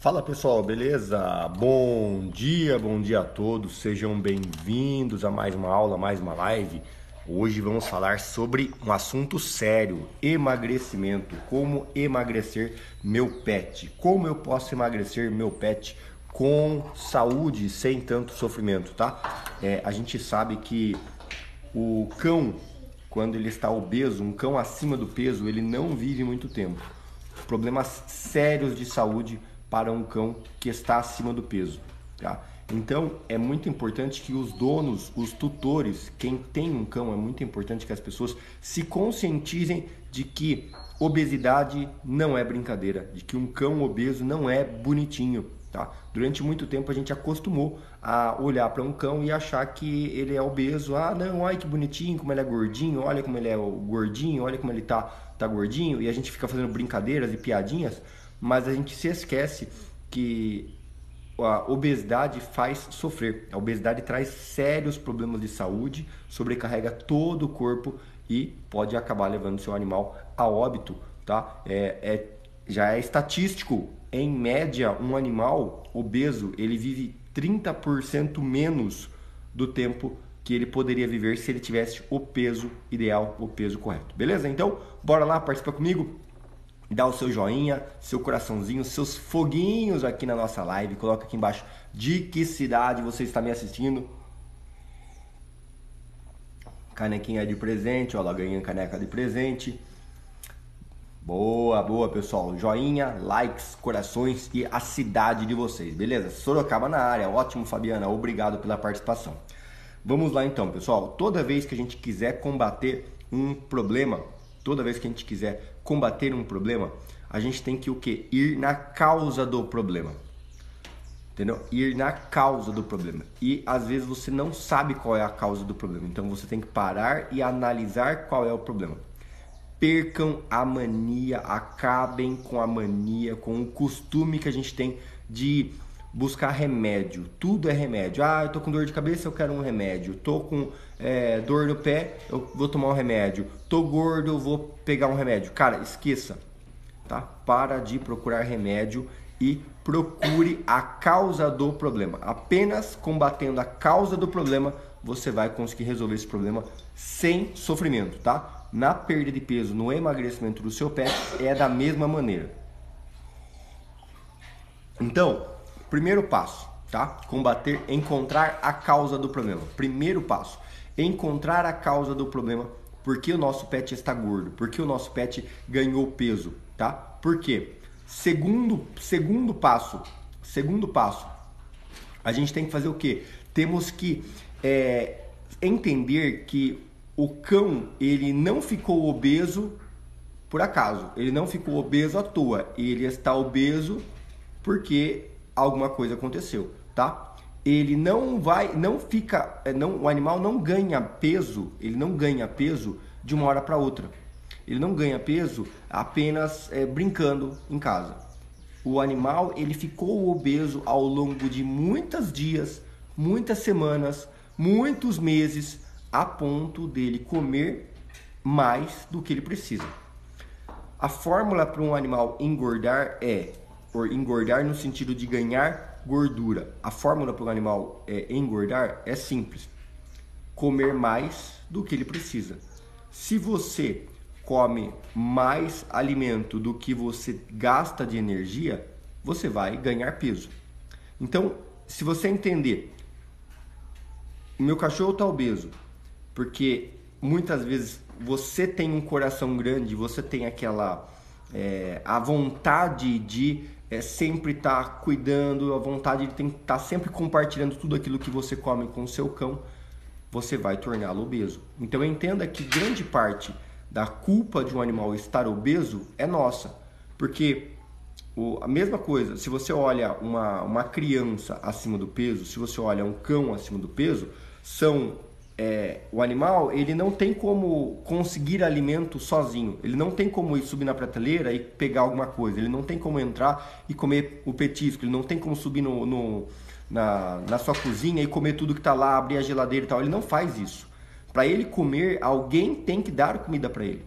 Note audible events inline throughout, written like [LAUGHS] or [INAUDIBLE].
Fala pessoal, beleza? Bom dia, bom dia a todos, sejam bem-vindos a mais uma aula, mais uma live. Hoje vamos falar sobre um assunto sério: emagrecimento. Como emagrecer meu pet? Como eu posso emagrecer meu pet com saúde, sem tanto sofrimento, tá? É, a gente sabe que o cão, quando ele está obeso, um cão acima do peso, ele não vive muito tempo. Problemas sérios de saúde para um cão que está acima do peso. Tá? Então é muito importante que os donos, os tutores, quem tem um cão, é muito importante que as pessoas se conscientizem de que obesidade não é brincadeira, de que um cão obeso não é bonitinho. Tá? Durante muito tempo a gente acostumou a olhar para um cão e achar que ele é obeso. Ah, não, olha que bonitinho, como ele é gordinho, olha como ele é gordinho, olha como ele tá, tá gordinho. E a gente fica fazendo brincadeiras e piadinhas mas a gente se esquece que a obesidade faz sofrer. A obesidade traz sérios problemas de saúde, sobrecarrega todo o corpo e pode acabar levando seu animal a óbito, tá? É, é, já é estatístico. Em média, um animal obeso ele vive 30% menos do tempo que ele poderia viver se ele tivesse o peso ideal, o peso correto. Beleza? Então, bora lá, participa comigo dá o seu joinha, seu coraçãozinho, seus foguinhos aqui na nossa live. Coloca aqui embaixo de que cidade você está me assistindo. Canequinha de presente, ó, ganhando caneca de presente. Boa, boa, pessoal. Joinha, likes, corações e a cidade de vocês, beleza? Sorocaba na área. Ótimo, Fabiana. Obrigado pela participação. Vamos lá então, pessoal. Toda vez que a gente quiser combater um problema, toda vez que a gente quiser combater um problema, a gente tem que o que? Ir na causa do problema. Entendeu? Ir na causa do problema. E às vezes você não sabe qual é a causa do problema. Então você tem que parar e analisar qual é o problema. Percam a mania, acabem com a mania, com o costume que a gente tem de buscar remédio. Tudo é remédio. Ah, eu tô com dor de cabeça, eu quero um remédio. Tô com é, dor no pé, eu vou tomar um remédio. Tô gordo, eu vou pegar um remédio. Cara, esqueça, tá? Para de procurar remédio e procure a causa do problema. Apenas combatendo a causa do problema, você vai conseguir resolver esse problema sem sofrimento, tá? Na perda de peso, no emagrecimento do seu pé, é da mesma maneira. Então, Primeiro passo, tá? Combater, encontrar a causa do problema. Primeiro passo, encontrar a causa do problema. Por que o nosso pet está gordo? Por que o nosso pet ganhou peso, tá? Por quê? Segundo, segundo passo, segundo passo, a gente tem que fazer o quê? Temos que é, entender que o cão ele não ficou obeso por acaso, ele não ficou obeso à toa, ele está obeso porque alguma coisa aconteceu, tá? Ele não vai, não fica, é, não, o animal não ganha peso, ele não ganha peso de uma hora para outra. Ele não ganha peso apenas é, brincando em casa. O animal ele ficou obeso ao longo de muitos dias, muitas semanas, muitos meses, a ponto dele comer mais do que ele precisa. A fórmula para um animal engordar é por engordar no sentido de ganhar gordura. A fórmula para o animal é, engordar é simples: comer mais do que ele precisa. Se você come mais alimento do que você gasta de energia, você vai ganhar peso. Então, se você entender, meu cachorro está obeso, porque muitas vezes você tem um coração grande, você tem aquela é, a vontade de é sempre estar tá cuidando, a vontade de estar tá sempre compartilhando tudo aquilo que você come com o seu cão, você vai torná-lo obeso. Então entenda que grande parte da culpa de um animal estar obeso é nossa, porque o, a mesma coisa, se você olha uma, uma criança acima do peso, se você olha um cão acima do peso, são é, o animal ele não tem como conseguir alimento sozinho. Ele não tem como ir subir na prateleira e pegar alguma coisa. Ele não tem como entrar e comer o petisco. Ele não tem como subir no, no na, na sua cozinha e comer tudo que está lá, abrir a geladeira e tal. Ele não faz isso. Para ele comer, alguém tem que dar comida para ele.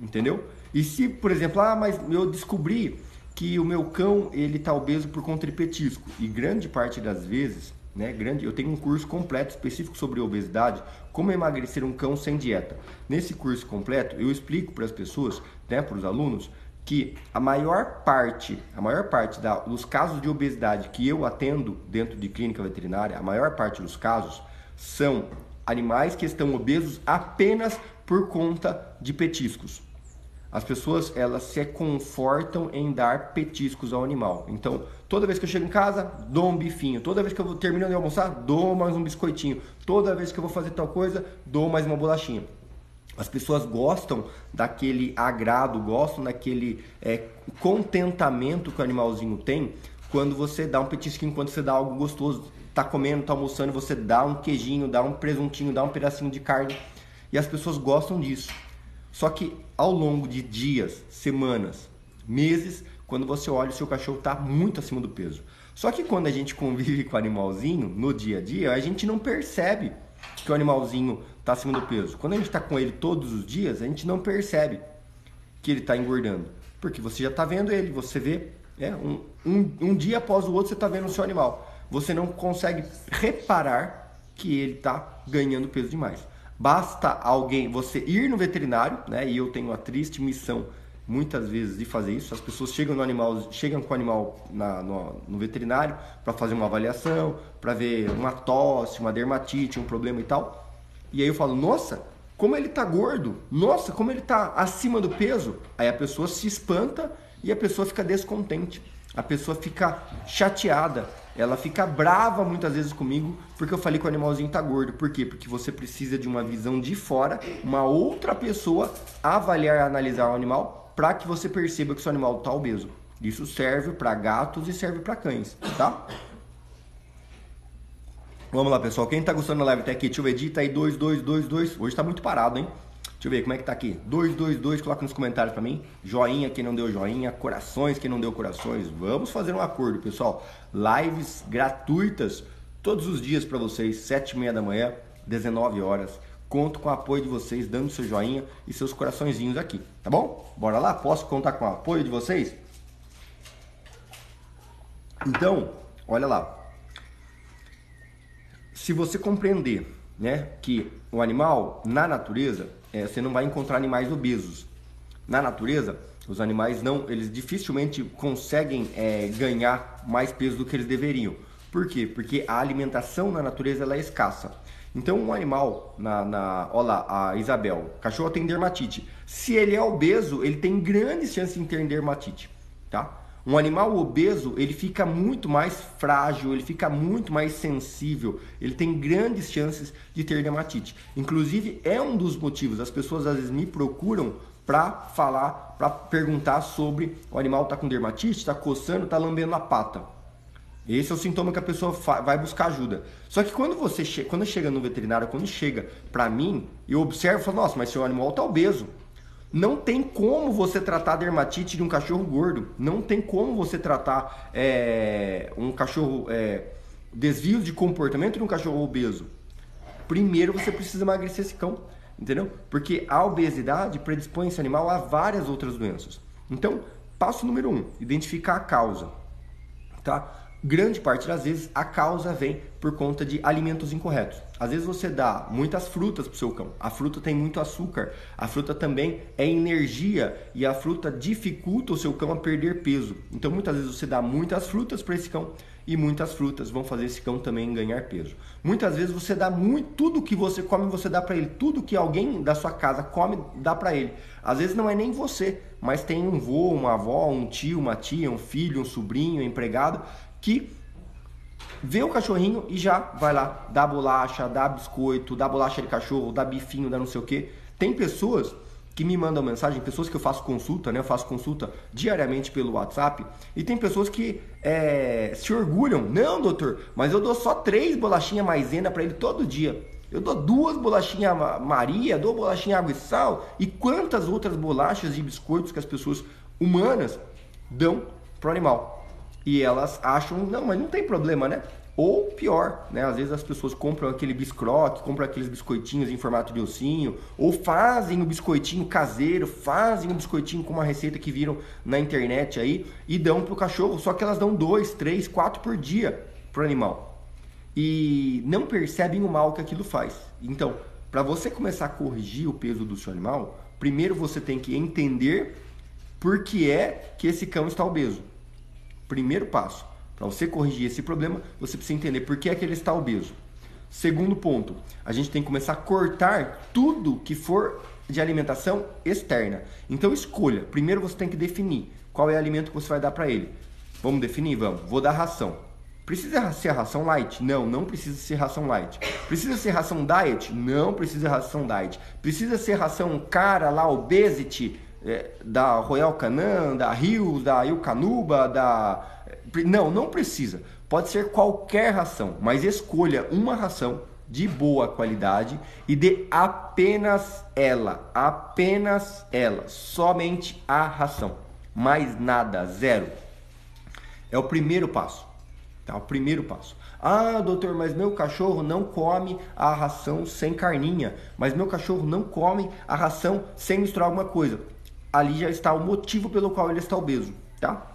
Entendeu? E se, por exemplo, ah, mas eu descobri que o meu cão ele tá obeso por conta de petisco e grande parte das vezes, né, grande, eu tenho um curso completo específico sobre obesidade, como emagrecer um cão sem dieta. Nesse curso completo eu explico para as pessoas, né, para os alunos, que a maior parte, a maior parte da, dos casos de obesidade que eu atendo dentro de clínica veterinária, a maior parte dos casos são animais que estão obesos apenas por conta de petiscos. As pessoas elas se confortam em dar petiscos ao animal. Então, toda vez que eu chego em casa, dou um bifinho. Toda vez que eu termino de almoçar, dou mais um biscoitinho. Toda vez que eu vou fazer tal coisa, dou mais uma bolachinha. As pessoas gostam daquele agrado, gostam daquele é, contentamento que o animalzinho tem quando você dá um petisquinho, quando você dá algo gostoso. Tá comendo, tá almoçando, você dá um queijinho, dá um presuntinho, dá um pedacinho de carne. E as pessoas gostam disso. Só que ao longo de dias, semanas, meses, quando você olha, o seu cachorro está muito acima do peso. Só que quando a gente [LAUGHS] convive com o animalzinho no dia a dia, a gente não percebe que o animalzinho está acima do peso. Quando a gente está com ele todos os dias, a gente não percebe que ele está engordando. Porque você já está vendo ele, você vê é, um, um, um dia após o outro, você está vendo o seu animal. Você não consegue reparar que ele está ganhando peso demais. Basta alguém, você ir no veterinário, né? E eu tenho a triste missão muitas vezes de fazer isso. As pessoas chegam no animal, chegam com o animal na, no, no veterinário para fazer uma avaliação, para ver uma tosse, uma dermatite, um problema e tal. E aí eu falo, nossa, como ele tá gordo, nossa, como ele tá acima do peso. Aí a pessoa se espanta e a pessoa fica descontente. A pessoa fica chateada, ela fica brava muitas vezes comigo porque eu falei que o animalzinho tá gordo. Por quê? Porque você precisa de uma visão de fora, uma outra pessoa avaliar analisar o animal para que você perceba que seu animal tá obeso. Isso serve para gatos e serve para cães, tá? Vamos lá, pessoal. Quem tá gostando da live até aqui, ver, edita aí 2222. Hoje tá muito parado, hein? Deixa eu ver como é que tá aqui. 222, coloca nos comentários para mim. Joinha quem não deu joinha, corações quem não deu corações. Vamos fazer um acordo, pessoal. Lives gratuitas todos os dias para vocês, 7 e meia da manhã, 19 horas. Conto com o apoio de vocês, dando seu joinha e seus coraçõezinhos aqui, tá bom? Bora lá? Posso contar com o apoio de vocês? Então, olha lá. Se você compreender, né, que o animal na natureza é, você não vai encontrar animais obesos. Na natureza, os animais não, eles dificilmente conseguem é, ganhar mais peso do que eles deveriam. Por quê? Porque a alimentação na natureza ela é escassa. Então, um animal, na, na, olha lá, a Isabel, cachorro tem dermatite. Se ele é obeso, ele tem grandes chances de ter dermatite, tá? Um animal obeso, ele fica muito mais frágil, ele fica muito mais sensível, ele tem grandes chances de ter dermatite. Inclusive, é um dos motivos, as pessoas às vezes me procuram para falar, para perguntar sobre o animal está com dermatite, está coçando, está lambendo a pata. Esse é o sintoma que a pessoa vai buscar ajuda. Só que quando você che quando chega no veterinário, quando chega para mim, eu observo e falo, nossa, mas seu animal está obeso. Não tem como você tratar a dermatite de um cachorro gordo. Não tem como você tratar é, um cachorro é, desvio de comportamento de um cachorro obeso. Primeiro você precisa emagrecer esse cão, entendeu? Porque a obesidade predispõe esse animal a várias outras doenças. Então, passo número um: identificar a causa, tá? grande parte das vezes a causa vem por conta de alimentos incorretos. Às vezes você dá muitas frutas para o seu cão. A fruta tem muito açúcar. A fruta também é energia e a fruta dificulta o seu cão a perder peso. Então muitas vezes você dá muitas frutas para esse cão e muitas frutas vão fazer esse cão também ganhar peso. Muitas vezes você dá muito, tudo que você come, você dá para ele. Tudo que alguém da sua casa come, dá para ele. Às vezes não é nem você, mas tem um vô, uma avó, um tio, uma tia, um filho, um sobrinho, um empregado que vê o cachorrinho e já vai lá, dá bolacha, dá biscoito, dá bolacha de cachorro, dá bifinho, dá não sei o que. Tem pessoas que me mandam mensagem, pessoas que eu faço consulta, né? Eu faço consulta diariamente pelo WhatsApp e tem pessoas que é, se orgulham. Não, doutor, mas eu dou só três bolachinhas maisena para ele todo dia. Eu dou duas bolachinhas Maria, dou bolachinha água e sal e quantas outras bolachas e biscoitos que as pessoas humanas dão pro animal. E elas acham, não, mas não tem problema, né? Ou pior, né? Às vezes as pessoas compram aquele biscroque, compram aqueles biscoitinhos em formato de ossinho, ou fazem o biscoitinho caseiro, fazem o biscoitinho com uma receita que viram na internet aí e dão pro cachorro, só que elas dão dois, três, quatro por dia pro animal. E não percebem o mal que aquilo faz. Então, para você começar a corrigir o peso do seu animal, primeiro você tem que entender por que é que esse cão está obeso. Primeiro passo. Para você corrigir esse problema, você precisa entender por que é que ele está obeso. Segundo ponto, a gente tem que começar a cortar tudo que for de alimentação externa. Então escolha. Primeiro você tem que definir qual é o alimento que você vai dar para ele. Vamos definir? Vamos. Vou dar ração. Precisa ser ração light? Não, não precisa ser ração light. Precisa ser ração diet? Não precisa ser ração diet. Precisa ser ração cara lá, obesity, é, da Royal Canin, da Rios, da Ilcanuba, da não, não precisa. Pode ser qualquer ração, mas escolha uma ração de boa qualidade e dê apenas ela, apenas ela, somente a ração, mais nada, zero. É o primeiro passo. Tá? O primeiro passo. Ah, doutor, mas meu cachorro não come a ração sem carninha, mas meu cachorro não come a ração sem misturar alguma coisa. Ali já está o motivo pelo qual ele está obeso, tá?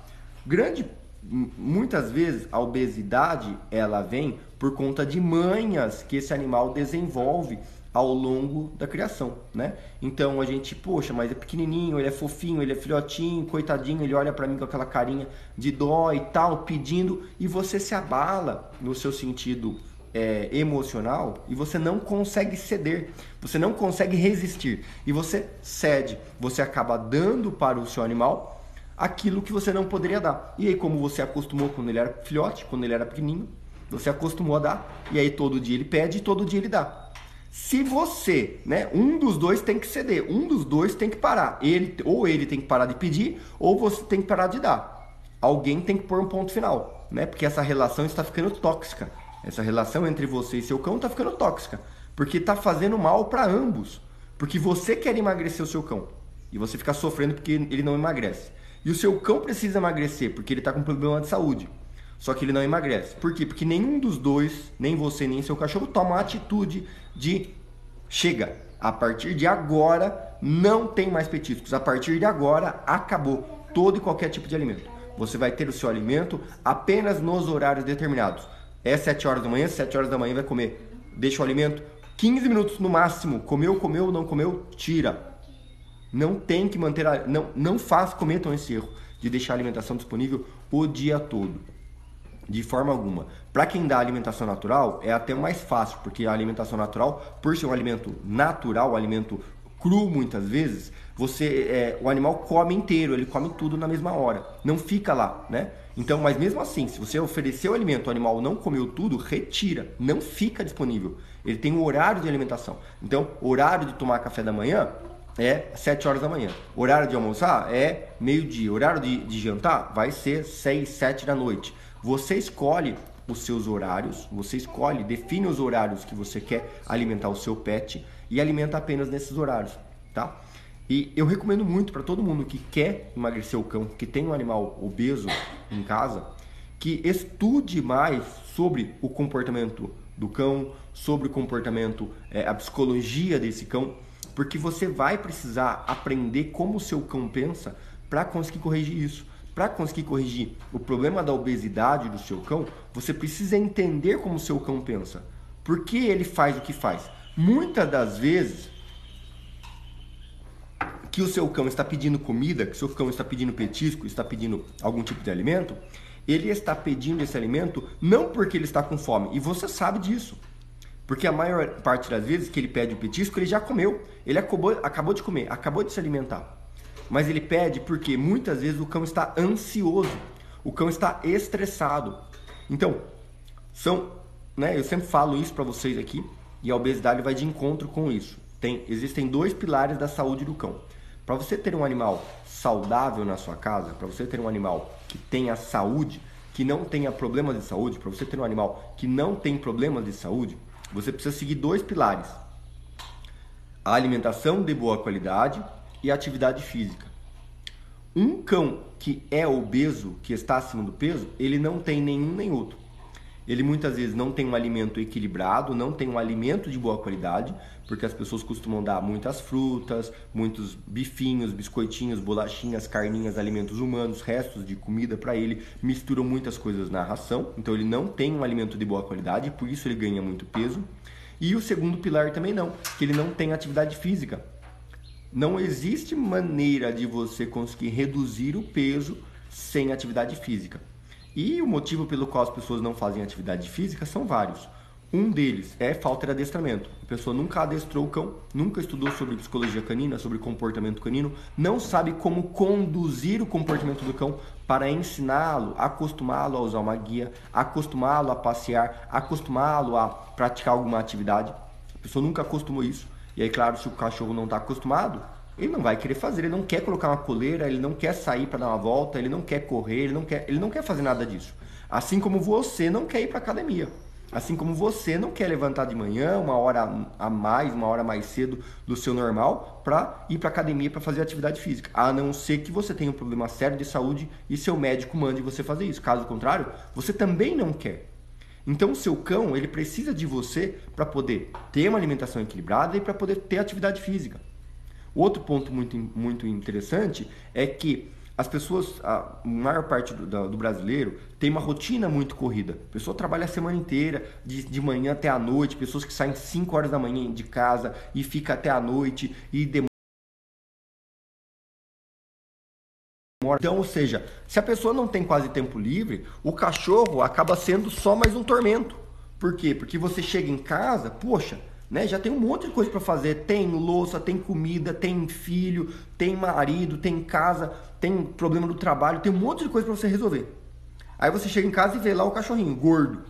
Grande muitas vezes a obesidade ela vem por conta de manhas que esse animal desenvolve ao longo da criação, né? Então a gente, poxa, mas é pequenininho, ele é fofinho, ele é filhotinho, coitadinho, ele olha para mim com aquela carinha de dó e tal, pedindo, e você se abala no seu sentido é, emocional e você não consegue ceder, você não consegue resistir e você cede, você acaba dando para o seu animal aquilo que você não poderia dar. E aí, como você acostumou quando ele era filhote, quando ele era pequenininho, você acostumou a dar, e aí todo dia ele pede e todo dia ele dá. Se você, né, um dos dois tem que ceder, um dos dois tem que parar. Ele ou ele tem que parar de pedir, ou você tem que parar de dar. Alguém tem que pôr um ponto final, né? Porque essa relação está ficando tóxica. Essa relação entre você e seu cão está ficando tóxica, porque está fazendo mal para ambos. Porque você quer emagrecer o seu cão e você fica sofrendo porque ele não emagrece. E o seu cão precisa emagrecer porque ele está com problema de saúde. Só que ele não emagrece. Por quê? Porque nenhum dos dois, nem você nem seu cachorro, toma a atitude de chega. A partir de agora não tem mais petiscos. A partir de agora acabou todo e qualquer tipo de alimento. Você vai ter o seu alimento apenas nos horários determinados. É 7 horas da manhã, 7 horas da manhã vai comer. Deixa o alimento 15 minutos no máximo. Comeu, comeu, não comeu, tira. Não tem que manter a, não não faz cometam esse erro de deixar a alimentação disponível o dia todo. De forma alguma. Para quem dá alimentação natural, é até mais fácil, porque a alimentação natural, por ser um alimento natural, um alimento cru muitas vezes, você é, o animal come inteiro, ele come tudo na mesma hora, não fica lá, né? Então, mas mesmo assim, se você oferecer o alimento, o animal não comeu tudo, retira, não fica disponível. Ele tem um horário de alimentação. Então, horário de tomar café da manhã, é 7 horas da manhã. Horário de almoçar é meio-dia. Horário de, de jantar vai ser 6, 7 da noite. Você escolhe os seus horários, você escolhe, define os horários que você quer alimentar o seu pet e alimenta apenas nesses horários, tá? E eu recomendo muito para todo mundo que quer emagrecer o cão, que tem um animal obeso em casa, que estude mais sobre o comportamento do cão, sobre o comportamento, é, a psicologia desse cão porque você vai precisar aprender como o seu cão pensa para conseguir corrigir isso. Para conseguir corrigir o problema da obesidade do seu cão, você precisa entender como o seu cão pensa. Por que ele faz o que faz? Muitas das vezes que o seu cão está pedindo comida, que o seu cão está pedindo petisco, está pedindo algum tipo de alimento, ele está pedindo esse alimento não porque ele está com fome, e você sabe disso. Porque a maior parte das vezes que ele pede o petisco, ele já comeu. Ele acabou, acabou de comer, acabou de se alimentar. Mas ele pede porque muitas vezes o cão está ansioso, o cão está estressado. Então, são, né, eu sempre falo isso para vocês aqui, e a obesidade vai de encontro com isso. Tem, existem dois pilares da saúde do cão. Para você ter um animal saudável na sua casa, para você ter um animal que tenha saúde, que não tenha problemas de saúde, para você ter um animal que não tem problemas de saúde, você precisa seguir dois pilares: a alimentação de boa qualidade e a atividade física. Um cão que é obeso, que está acima do peso, ele não tem nenhum nem outro. Ele muitas vezes não tem um alimento equilibrado, não tem um alimento de boa qualidade, porque as pessoas costumam dar muitas frutas, muitos bifinhos, biscoitinhos, bolachinhas, carninhas, alimentos humanos, restos de comida para ele, misturam muitas coisas na ração, então ele não tem um alimento de boa qualidade, por isso ele ganha muito peso. E o segundo pilar também não, que ele não tem atividade física. Não existe maneira de você conseguir reduzir o peso sem atividade física. E o motivo pelo qual as pessoas não fazem atividade física são vários. Um deles é falta de adestramento. A pessoa nunca adestrou o cão, nunca estudou sobre psicologia canina, sobre comportamento canino, não sabe como conduzir o comportamento do cão para ensiná-lo, acostumá-lo a usar uma guia, acostumá-lo a passear, acostumá-lo a praticar alguma atividade. A pessoa nunca acostumou isso. E aí, claro, se o cachorro não está acostumado, ele não vai querer fazer, ele não quer colocar uma coleira, ele não quer sair para dar uma volta, ele não quer correr, ele não quer, ele não quer fazer nada disso. Assim como você não quer ir para academia. Assim como você não quer levantar de manhã, uma hora a mais, uma hora mais cedo do seu normal, para ir para academia para fazer atividade física. A não ser que você tenha um problema sério de saúde e seu médico mande você fazer isso. Caso contrário, você também não quer. Então, o seu cão ele precisa de você para poder ter uma alimentação equilibrada e para poder ter atividade física. Outro ponto muito, muito interessante é que as pessoas, a maior parte do, do, brasileiro, tem uma rotina muito corrida. A pessoa trabalha a semana inteira, de, de manhã até a noite, pessoas que saem 5 horas da manhã de casa e fica até a noite e demora. Então, ou seja, se a pessoa não tem quase tempo livre, o cachorro acaba sendo só mais um tormento. Por quê? Porque você chega em casa, poxa, né? Já tem um monte de coisa para fazer. Tem louça, tem comida, tem filho, tem marido, tem casa, tem problema do trabalho, tem um monte de coisa para você resolver. Aí você chega em casa e vê lá o cachorrinho gordo.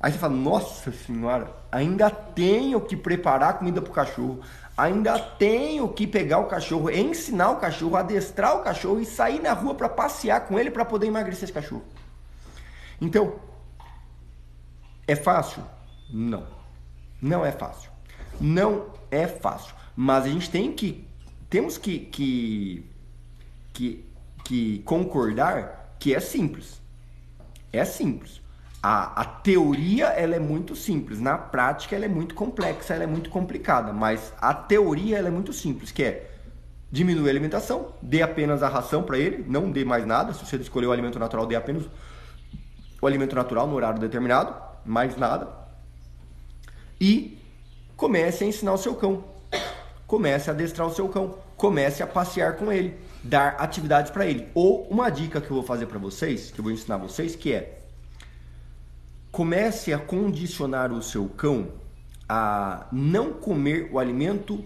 Aí você fala: "Nossa senhora, ainda tenho que preparar comida pro cachorro, ainda tenho que pegar o cachorro, ensinar o cachorro, adestrar o cachorro e sair na rua para passear com ele para poder emagrecer esse cachorro". Então, é fácil? Não. Não é fácil. Não é fácil, mas a gente tem que temos que, que, que, que concordar que é simples. É simples. A, a, teoria ela é muito simples, na prática ela é muito complexa, ela é muito complicada, mas a teoria ela é muito simples, que é diminuir a alimentação, dê apenas a ração para ele, não dê mais nada, se você escolher o alimento natural, dê apenas o alimento natural no horário determinado, mais nada. E comece a ensinar o seu cão. Comece a adestrar o seu cão. Comece a passear com ele, dar atividades para ele. Ou uma dica que eu vou fazer para vocês, que eu vou ensinar vocês, que é comece a condicionar o seu cão a não comer o alimento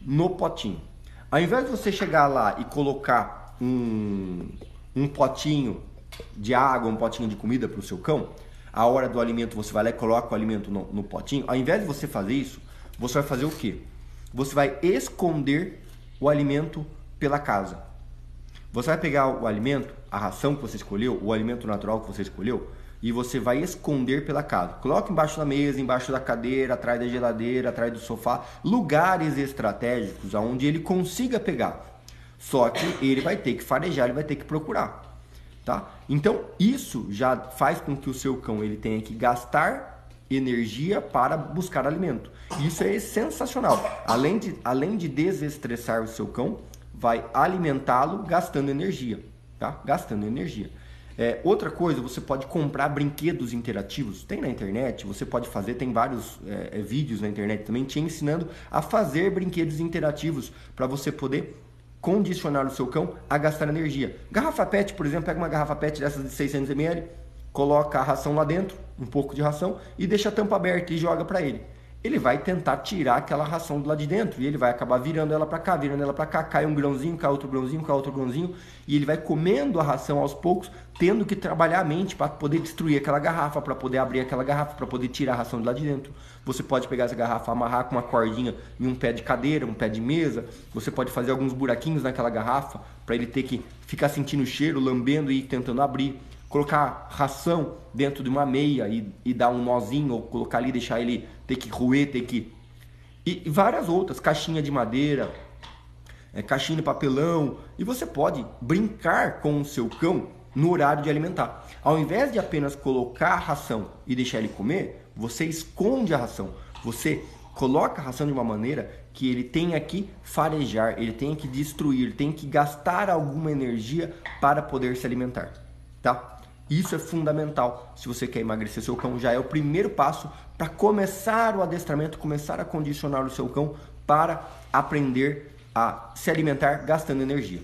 no potinho. Ao invés de você chegar lá e colocar um, um potinho de água, um potinho de comida para o seu cão, a hora do alimento você vai lá e coloca o alimento no, no potinho. Ao invés de você fazer isso, você vai fazer o quê? Você vai esconder o alimento pela casa. Você vai pegar o alimento, a ração que você escolheu, o alimento natural que você escolheu, e você vai esconder pela casa. Coloque embaixo da mesa, embaixo da cadeira, atrás da geladeira, atrás do sofá, lugares estratégicos aonde ele consiga pegar. Só que ele vai ter que farejar, ele vai ter que procurar, tá? Então, isso já faz com que o seu cão ele tenha que gastar energia para buscar alimento. Isso é sensacional. Além de, além de desestressar o seu cão, vai alimentá-lo gastando energia, tá? Gastando energia. É, outra coisa, você pode comprar brinquedos interativos. Tem na internet, você pode fazer, tem vários é, é vídeos na internet também te ensinando a fazer brinquedos interativos para você poder condicionar o seu cão a gastar energia. Garrafa PET, por exemplo, pega uma garrafa PET dessas de 600 ml, coloca a ração lá dentro, um pouco de ração, e deixa a tampa aberta e joga para ele. Ele vai tentar tirar aquela ração do lado de dentro e ele vai acabar virando ela para cá, virando ela para cá, cai um grãozinho, cai outro grãozinho, cai outro grãozinho, e ele vai comendo a ração aos poucos, tendo que trabalhar a mente para poder destruir aquela garrafa, para poder abrir aquela garrafa, para poder tirar a ração do lado de dentro. Você pode pegar essa garrafa, amarrar com uma cordinha em um pé de cadeira, um pé de mesa, você pode fazer alguns buraquinhos naquela garrafa para ele ter que ficar sentindo o cheiro, lambendo e tentando abrir colocar ração dentro de uma meia e, e dar um nozinho, ou colocar ali, deixar ele ter que roer, ter que. E, e várias outras, caixinha de madeira, é, caixinha de papelão. E você pode brincar com o seu cão no horário de alimentar. Ao invés de apenas colocar a ração e deixar ele comer, você esconde a ração. Você coloca a ração de uma maneira que ele tenha que farejar, ele tenha que destruir, ele tem que gastar alguma energia para poder se alimentar, tá? Isso é fundamental. Se você quer emagrecer seu cão, já é o primeiro passo para começar o adestramento, começar a condicionar o seu cão para aprender a se alimentar gastando energia.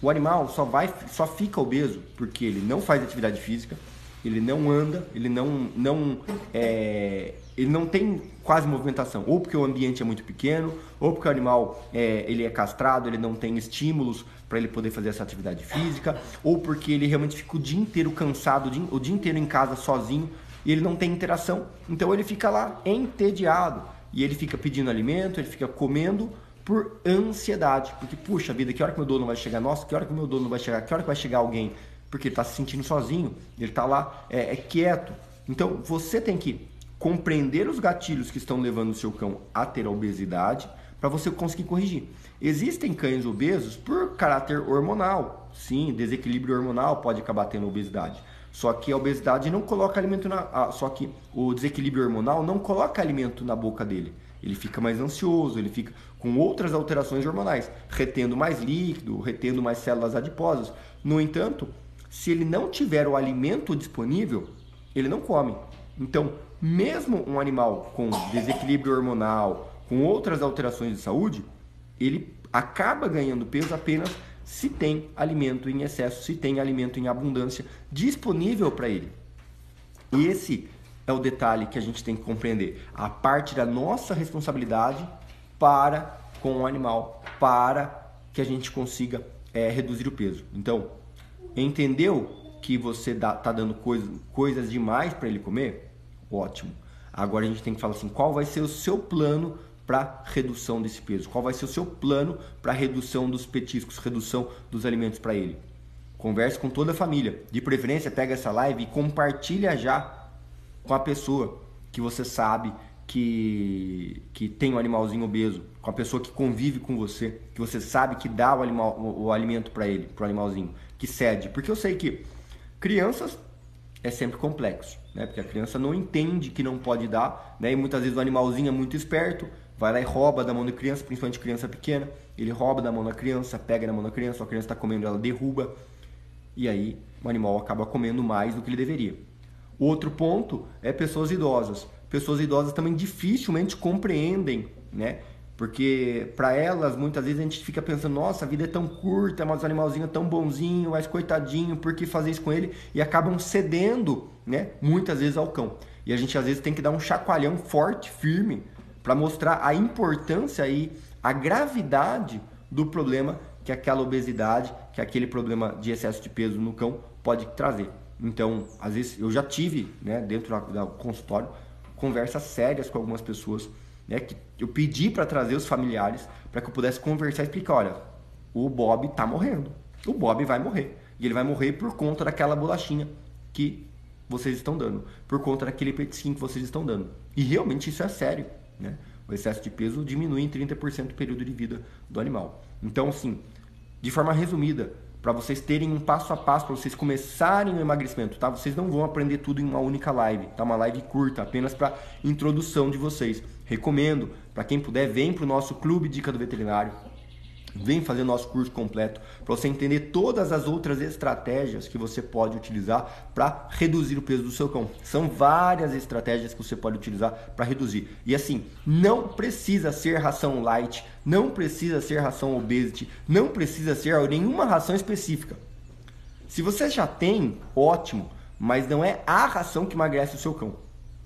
O animal só vai, só fica obeso porque ele não faz atividade física, ele não anda, ele não, não, é, ele não tem quase movimentação, ou porque o ambiente é muito pequeno, ou porque o animal é, ele é castrado, ele não tem estímulos para ele poder fazer essa atividade física, ou porque ele realmente fica o dia inteiro cansado, o dia, inteiro em casa sozinho e ele não tem interação, então ele fica lá entediado e ele fica pedindo alimento, ele fica comendo por ansiedade. Porque, puxa vida, que hora que meu dono vai chegar? Nossa, que hora que meu dono vai chegar? Que hora que vai chegar alguém? Porque ele está se sentindo sozinho, ele está lá é, é quieto. Então, você tem que compreender os gatilhos que estão levando o seu cão a ter obesidade para você conseguir corrigir. Existem cães obesos por caráter hormonal. Sim, desequilíbrio hormonal pode acabar tendo obesidade. Só que a obesidade não coloca alimento na. Ah, só que o desequilíbrio hormonal não coloca alimento na boca dele. Ele fica mais ansioso, ele fica com outras alterações hormonais, retendo mais líquido, retendo mais células adiposas. No entanto, se ele não tiver o alimento disponível, ele não come. Então, mesmo um animal com desequilíbrio hormonal, com outras alterações de saúde, ele acaba ganhando peso apenas se tem alimento em excesso, se tem alimento em abundância disponível para ele. E esse é o detalhe que a gente tem que compreender. A parte da nossa responsabilidade para com o animal, para que a gente consiga é, reduzir o peso. Então, entendeu que você está dando coisa, coisas demais para ele comer? Ótimo. Agora a gente tem que falar assim: qual vai ser o seu plano para redução desse peso? Qual vai ser o seu plano para redução dos petiscos, redução dos alimentos para ele? Converse com toda a família. De preferência, pega essa live e compartilha já com a pessoa que você sabe que, que tem um animalzinho obeso, com a pessoa que convive com você, que você sabe que dá o, animal, o, o alimento para ele, para o animalzinho, que cede. Porque eu sei que crianças é sempre complexo, né? Porque a criança não entende que não pode dar, né? E muitas vezes o animalzinho é muito esperto, vai lá e rouba da mão da criança, principalmente criança pequena, ele rouba da mão da criança, pega na mão da criança, a criança está comendo, ela derruba, e aí o animal acaba comendo mais do que ele deveria. Outro ponto é pessoas idosas. Pessoas idosas também dificilmente compreendem, né? Porque para elas, muitas vezes a gente fica pensando, nossa, a vida é tão curta, mas o animalzinho é tão bonzinho, mas coitadinho, por que fazer isso com ele? E acabam cedendo, né? Muitas vezes ao cão. E a gente às vezes tem que dar um chacoalhão forte, firme, para mostrar a importância e a gravidade do problema que aquela obesidade, que aquele problema de excesso de peso no cão pode trazer. Então, às vezes, eu já tive, né, dentro do consultório, conversas sérias com algumas pessoas, né, que eu pedi para trazer os familiares para que eu pudesse conversar e explicar, olha, o Bob está morrendo. O Bob vai morrer. E ele vai morrer por conta daquela bolachinha que vocês estão dando, por conta daquele petisquinho que vocês estão dando. E realmente isso é sério, né? O excesso de peso diminui em 30% o período de vida do animal. Então, assim, de forma resumida, para vocês terem um passo a passo, para vocês começarem o emagrecimento, tá? Vocês não vão aprender tudo em uma única live, tá? Uma live curta, apenas para introdução de vocês. Recomendo, para quem puder, vem para o nosso Clube Dica do Veterinário. Vem fazer nosso curso completo para você entender todas as outras estratégias que você pode utilizar para reduzir o peso do seu cão. São várias estratégias que você pode utilizar para reduzir. E assim, não precisa ser ração light, não precisa ser ração obesity, não precisa ser nenhuma ração específica. Se você já tem, ótimo, mas não é a ração que emagrece o seu cão.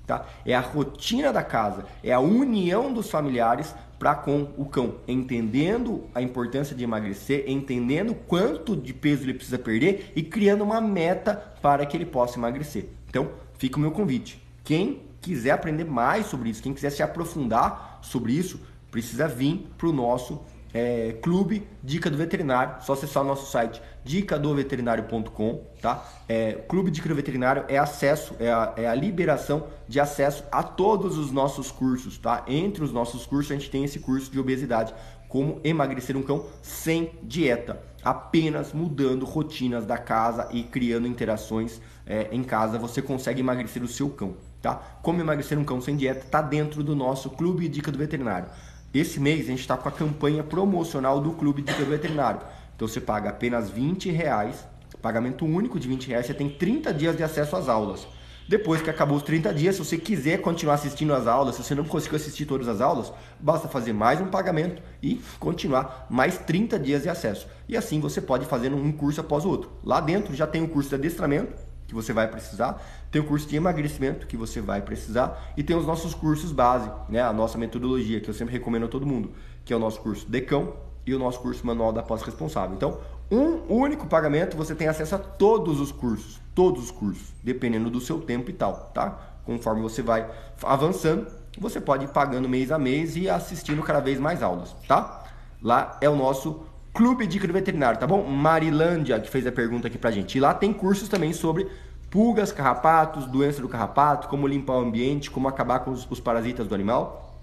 Tá? É a rotina da casa, é a união dos familiares para com o cão, entendendo a importância de emagrecer, entendendo quanto de peso ele precisa perder e criando uma meta para que ele possa emagrecer. Então, fica o meu convite. Quem quiser aprender mais sobre isso, quem quiser se aprofundar sobre isso, precisa vir para o nosso é, Clube Dica do Veterinário. Só acessar o nosso site dicadoveterinário.com, tá? É, Clube Dica do Veterinário é acesso, é a, é a, liberação de acesso a todos os nossos cursos, tá? Entre os nossos cursos a gente tem esse curso de obesidade como emagrecer um cão sem dieta, apenas mudando rotinas da casa e criando interações é, em casa, você consegue emagrecer o seu cão, tá? Como emagrecer um cão sem dieta está dentro do nosso Clube Dica do Veterinário. Esse mês a gente está com a campanha promocional do Clube do Veterinário. Então você paga apenas 20 reais, pagamento único de 20 reais, você tem 30 dias de acesso às aulas. Depois que acabou os 30 dias, se você quiser continuar assistindo as aulas, se você não conseguiu assistir todas as aulas, basta fazer mais um pagamento e continuar mais 30 dias de acesso. E assim você pode fazer um curso após o outro. Lá dentro já tem o curso de adestramento, que você vai precisar, tem o curso de emagrecimento que você vai precisar e tem os nossos cursos base, né? A nossa metodologia que eu sempre recomendo a todo mundo, que é o nosso curso Decão e o nosso curso Manual da Pós Responsável. Então, um único pagamento você tem acesso a todos os cursos, todos os cursos, dependendo do seu tempo e tal, tá? Conforme você vai avançando, você pode ir pagando mês a mês e assistindo cada vez mais aulas, tá? Lá é o nosso Clube Dica do Veterinário, tá bom? Marilândia, que fez a pergunta aqui pra gente. E lá tem cursos também sobre pulgas, carrapatos, doença do carrapato, como limpar o ambiente, como acabar com os, os parasitas do animal.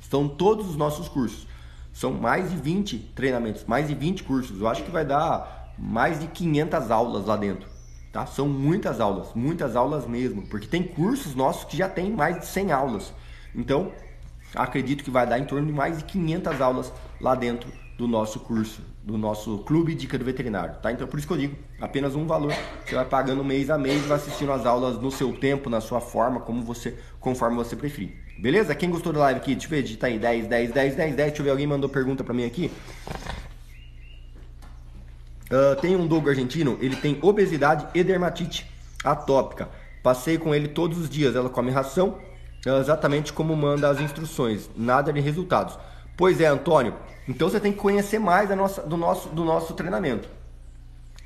São todos os nossos cursos. São mais de 20 treinamentos, mais de 20 cursos. Eu acho que vai dar mais de 500 aulas lá dentro. Tá? São muitas aulas, muitas aulas mesmo, porque tem cursos nossos que já tem mais de 100 aulas. Então, acredito que vai dar em torno de mais de 500 aulas lá dentro do nosso curso, do nosso clube Dica do Veterinário, tá? Então por isso que eu digo, apenas um valor. Você vai pagando mês a mês, vai assistindo as aulas no seu tempo, na sua forma, como você, conforme você preferir. Beleza? Quem gostou da live aqui, deixa eu ver, digita aí 10, 10, 10, 10, 10. Deixa eu ver, alguém mandou pergunta pra mim aqui. Uh, tem um dogo argentino, ele tem obesidade e dermatite atópica. Passei com ele todos os dias. Ela come ração, exatamente como manda as instruções. Nada de resultados. Pois é, Antônio. Então você tem que conhecer mais nossa, do, nosso, do nosso treinamento.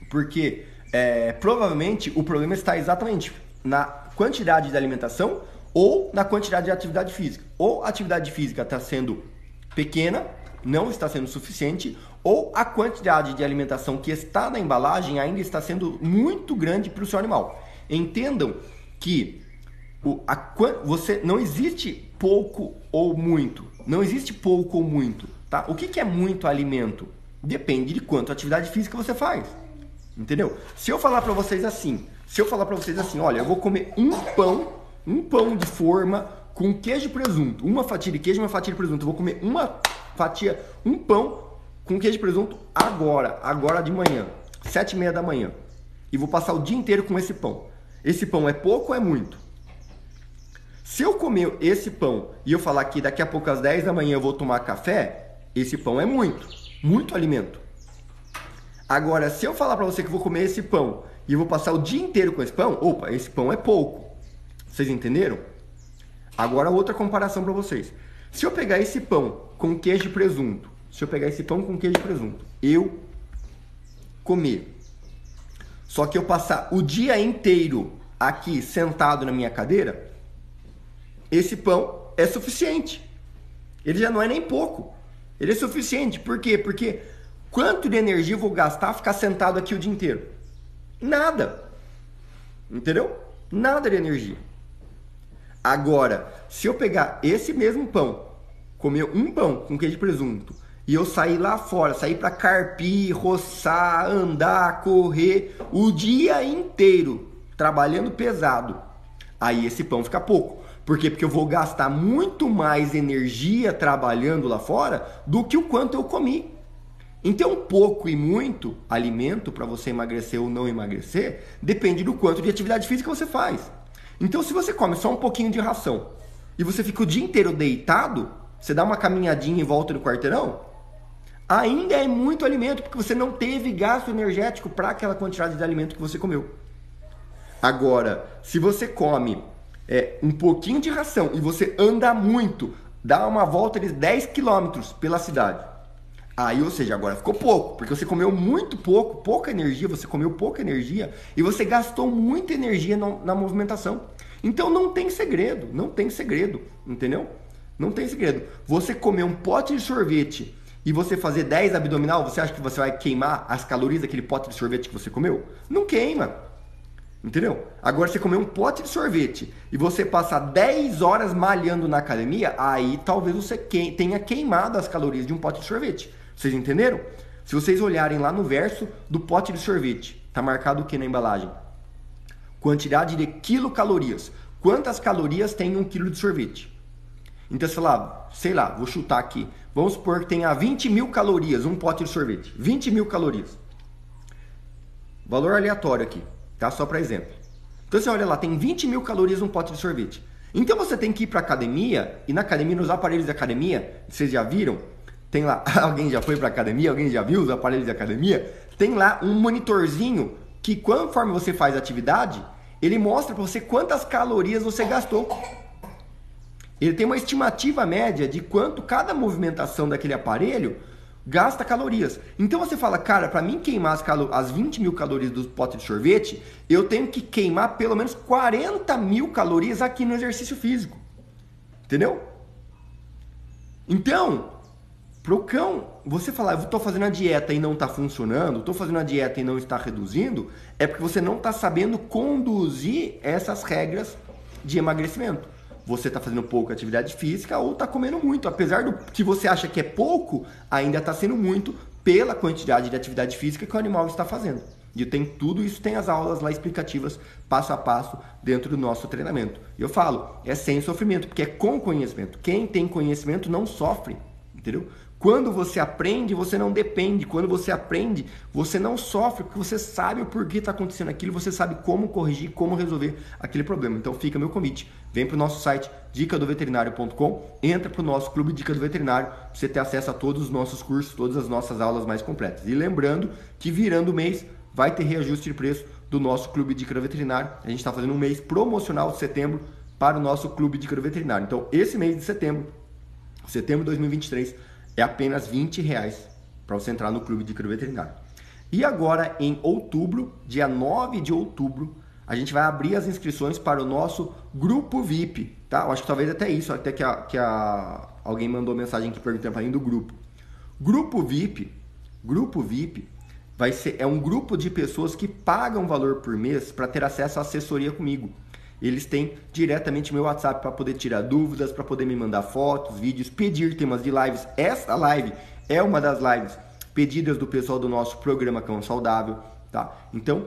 Porque é, provavelmente o problema está exatamente na quantidade de alimentação ou na quantidade de atividade física. Ou a atividade física está sendo pequena, não está sendo suficiente, ou a quantidade de alimentação que está na embalagem ainda está sendo muito grande para o seu animal. Entendam que o, a, você não existe pouco ou muito. Não existe pouco ou muito. Tá? O que, que é muito alimento? Depende de quanto atividade física você faz. Entendeu? Se eu falar para vocês assim, se eu falar para vocês assim, olha, eu vou comer um pão, um pão de forma com queijo e presunto, uma fatia de queijo e uma fatia de presunto. Eu vou comer uma fatia, um pão com queijo e presunto agora, agora de manhã, sete e meia da manhã. E vou passar o dia inteiro com esse pão. Esse pão é pouco ou é muito? Se eu comer esse pão e eu falar que daqui a pouco às 10 da manhã eu vou tomar café, esse pão é muito, muito alimento. Agora, se eu falar para você que vou comer esse pão e vou passar o dia inteiro com esse pão, opa, esse pão é pouco. Vocês entenderam? Agora outra comparação para vocês. Se eu pegar esse pão com queijo e presunto, se eu pegar esse pão com queijo e presunto, eu comer, só que eu passar o dia inteiro aqui sentado na minha cadeira, esse pão é suficiente. Ele já não é nem pouco. Ele é suficiente. Por quê? Porque quanto de energia eu vou gastar ficar sentado aqui o dia inteiro? Nada. Entendeu? Nada de energia. Agora, se eu pegar esse mesmo pão, comer um pão com queijo e presunto, e eu sair lá fora, sair para carpir, roçar, andar, correr o dia inteiro, trabalhando pesado, aí esse pão fica pouco. Por quê? Porque eu vou gastar muito mais energia trabalhando lá fora do que o quanto eu comi. Então, pouco e muito alimento para você emagrecer ou não emagrecer depende do quanto de atividade física você faz. Então, se você come só um pouquinho de ração e você fica o dia inteiro deitado, você dá uma caminhadinha em volta do quarteirão, ainda é muito alimento porque você não teve gasto energético para aquela quantidade de alimento que você comeu. Agora, se você come é, um pouquinho de ração e você anda muito, dá uma volta de 10 quilômetros pela cidade. Aí, ou seja, agora ficou pouco, porque você comeu muito pouco, pouca energia, você comeu pouca energia e você gastou muita energia na, na movimentação. Então não tem segredo, não tem segredo, entendeu? Não tem segredo. Você comer um pote de sorvete e você fazer 10 abdominal, você acha que você vai queimar as calorias daquele pote de sorvete que você comeu? Não queima. Entendeu? Agora você comer um pote de sorvete e você passar 10 horas malhando na academia, aí talvez você tenha queimado as calorias de um pote de sorvete. Vocês entenderam? Se vocês olharem lá no verso do pote de sorvete, tá marcado o que na embalagem? Quantidade de quilocalorias. Quantas calorias tem um quilo de sorvete? Então, sei lá, sei lá, vou chutar aqui. Vamos supor que tenha 20 mil calorias um pote de sorvete. 20 mil calorias. Valor aleatório aqui tá? Só para exemplo. Então você olha lá, tem 20 mil calorias um pote de sorvete. Então você tem que ir para academia e na academia, nos aparelhos de academia, vocês já viram? Tem lá, [LAUGHS] alguém já foi para academia? Alguém já viu os aparelhos de academia? Tem lá um monitorzinho que conforme você faz atividade, ele mostra para você quantas calorias você gastou. Ele tem uma estimativa média de quanto cada movimentação daquele aparelho gasta calorias. Então você fala, cara, para mim queimar as, as 20 mil calorias do pote de sorvete, eu tenho que queimar pelo menos 40 mil calorias aqui no exercício físico. Entendeu? Então, pro cão, você falar, eu estou fazendo a dieta e não está funcionando, estou fazendo a dieta e não está reduzindo, é porque você não está sabendo conduzir essas regras de emagrecimento você está fazendo pouca atividade física ou está comendo muito. Apesar do que você acha que é pouco, ainda está sendo muito pela quantidade de atividade física que o animal está fazendo. E tem tudo isso, tem as aulas lá explicativas, passo a passo, dentro do nosso treinamento. E eu falo, é sem sofrimento, porque é com conhecimento. Quem tem conhecimento não sofre, entendeu? Quando você aprende, você não depende. Quando você aprende, você não sofre, porque você sabe o porquê está acontecendo aquilo, você sabe como corrigir, como resolver aquele problema. Então fica meu convite. Vem para o nosso site dicadoveterinário.com, entra para o nosso clube Dica do Veterinário, para você ter acesso a todos os nossos cursos, todas as nossas aulas mais completas. E lembrando que virando o mês vai ter reajuste de preço do nosso clube Dica do Veterinário. A gente está fazendo um mês promocional de setembro para o nosso clube Dica do Veterinário. Então esse mês de setembro, setembro de 2023 é apenas 20 reais para você entrar no clube de crio veterinário. E agora, em outubro, dia 9 de outubro, a gente vai abrir as inscrições para o nosso grupo VIP, tá? Eu acho que talvez até isso, até que, a, que a, alguém mandou mensagem aqui perguntando para mim do grupo. Grupo VIP, grupo VIP vai ser é um grupo de pessoas que pagam valor por mês para ter acesso à assessoria comigo. Eles têm diretamente meu WhatsApp para poder tirar dúvidas, para poder me mandar fotos, vídeos, pedir temas de lives. Esta live é uma das lives pedidas do pessoal do nosso programa Cão Saudável, tá? Então,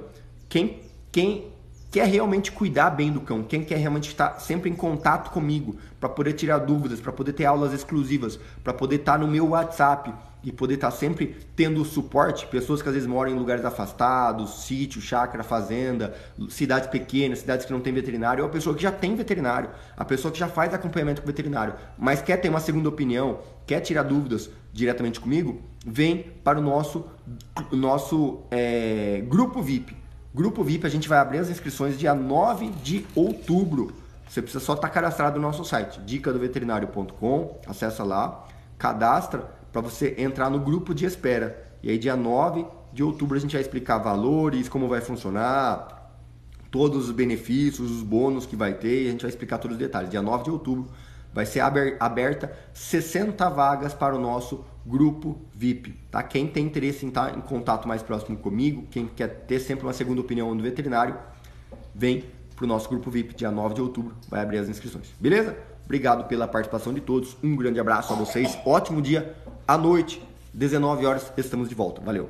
quem quem quer realmente cuidar bem do cão, quem quer realmente estar sempre em contato comigo para poder tirar dúvidas, para poder ter aulas exclusivas, para poder estar no meu WhatsApp e poder estar sempre tendo suporte, pessoas que às vezes moram em lugares afastados, sítio, chácara, fazenda, cidades pequenas, cidades que não tem veterinário, ou a pessoa que já tem veterinário, a pessoa que já faz acompanhamento com veterinário, mas quer ter uma segunda opinião, quer tirar dúvidas diretamente comigo, vem para o nosso, nosso é, grupo VIP. Grupo VIP, a gente vai abrir as inscrições dia 9 de outubro. Você precisa só estar cadastrado no nosso site, dicadoveterinário.com, acessa lá, cadastra para você entrar no grupo de espera. E aí dia 9 de outubro a gente vai explicar valores, como vai funcionar, todos os benefícios, os bônus que vai ter, e a gente vai explicar todos os detalhes. Dia 9 de outubro vai ser aberta 60 vagas para o nosso grupo VIP, tá? Quem tem interesse em estar em contato mais próximo comigo, quem quer ter sempre uma segunda opinião do veterinário, vem para o nosso grupo VIP, dia 9 de outubro, vai abrir as inscrições. Beleza? Obrigado pela participação de todos, um grande abraço a vocês, ótimo dia, à noite, 19 horas, estamos de volta. Valeu!